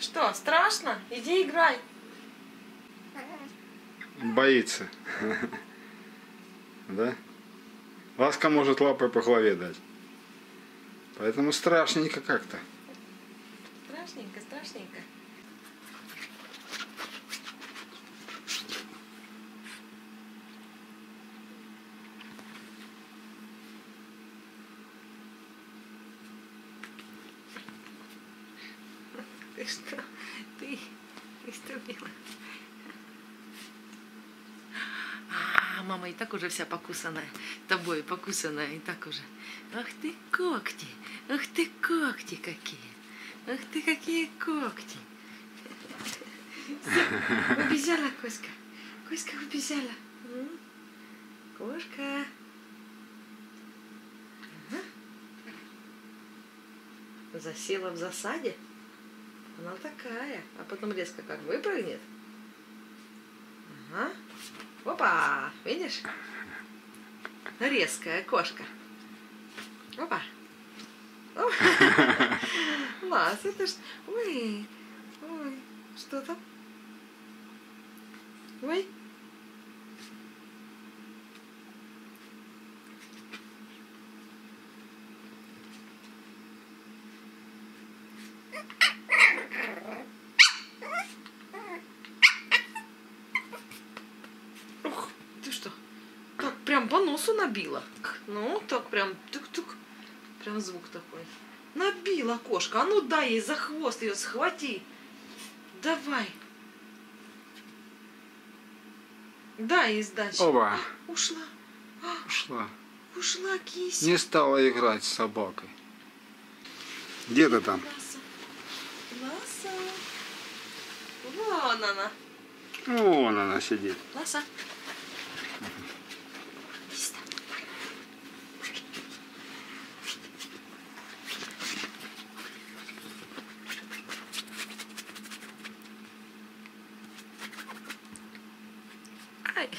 Что, страшно? Иди играй. Боится. Да? Ласка может лапой по голове дать. Поэтому страшненько как-то. Страшненько, страшненько. Что? Ты приступила. А, мама и так уже вся покусанная. Тобой покусанная и так уже. Ах ты когти! Ах ты когти какие! Ах ты какие когти! Всё, Убежала Коська. Коська убежала. Кошка. Засела в засаде. Она такая. А потом резко как выпрыгнет. Ага. Опа! Видишь? Резкая кошка. Опа. Лас, это ж... Ой, ой, что там? Ой. Ух, ты что? Так прям по носу набила. Ну, так прям тук-тук. Прям звук такой. Набила кошка. А ну дай ей за хвост ее схвати. Давай. Дай ей сдачи. Оба. Ушла. А, Ушла. ушла кися. Не стала играть с собакой. Где ты там? Ласа. Вон она. Вон она сидит. Ласа. Ай.